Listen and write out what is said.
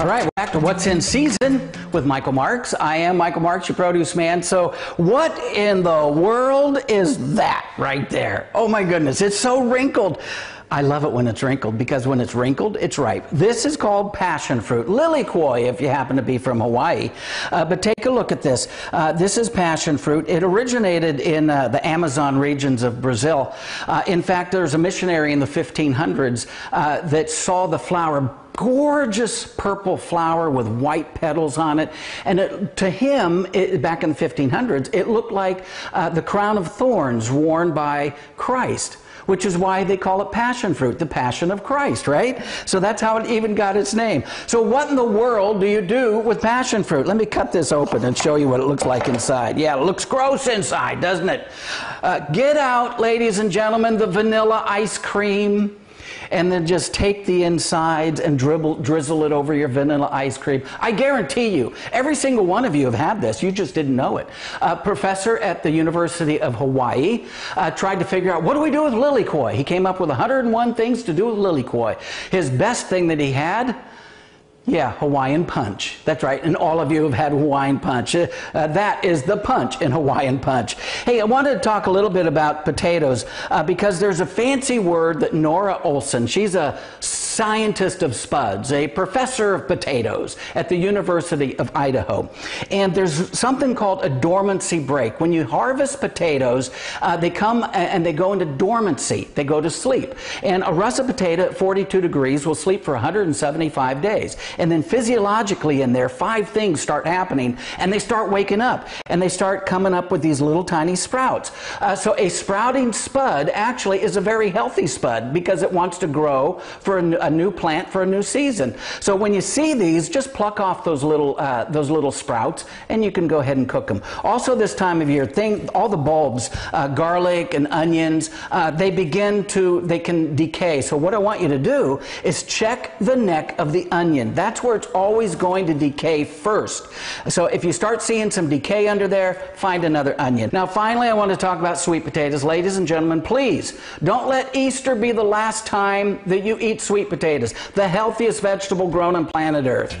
What's in season with Michael Marks? I am Michael Marks, your produce man. So, what in the world is that right there? Oh my goodness, it's so wrinkled. I love it when it's wrinkled because when it's wrinkled, it's ripe. This is called passion fruit, lilikoi if you happen to be from Hawaii. Uh, but take a look at this. Uh, this is passion fruit. It originated in uh, the Amazon regions of Brazil. Uh, in fact, there's a missionary in the 1500s uh, that saw the flower gorgeous purple flower with white petals on it. And it, to him, it, back in the 1500s, it looked like uh, the crown of thorns worn by Christ which is why they call it passion fruit, the passion of Christ, right? So that's how it even got its name. So, what in the world do you do with passion fruit? Let me cut this open and show you what it looks like inside. Yeah, it looks gross inside, doesn't it? Uh, get out, ladies and gentlemen, the vanilla ice cream and then just take the insides and dribble, drizzle it over your vanilla ice cream. I guarantee you, every single one of you have had this. You just didn't know it. A professor at the University of Hawaii uh, tried to figure out what do we do with lilikoi. He came up with 101 things to do with lilikoi. His best thing that he had yeah, Hawaiian punch. That's right. And all of you have had Hawaiian punch. Uh, uh, that is the punch in Hawaiian punch. Hey, I wanted to talk a little bit about potatoes uh, because there's a fancy word that Nora Olsen, she's a scientist of spuds, a professor of potatoes at the University of Idaho. And there's something called a dormancy break. When you harvest potatoes, uh, they come and they go into dormancy. They go to sleep. And a russet potato at 42 degrees will sleep for 175 days. And then physiologically in there, five things start happening and they start waking up and they start coming up with these little tiny sprouts. Uh, so a sprouting spud actually is a very healthy spud because it wants to grow for a, new plant for a new season. So when you see these, just pluck off those little uh, those little sprouts, and you can go ahead and cook them. Also, this time of year, thing all the bulbs, uh, garlic and onions, uh, they begin to they can decay. So what I want you to do is check the neck of the onion. That's where it's always going to decay first. So if you start seeing some decay under there, find another onion. Now, finally, I want to talk about sweet potatoes, ladies and gentlemen. Please don't let Easter be the last time that you eat potatoes, the healthiest vegetable grown on planet Earth.